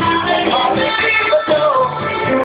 Amém.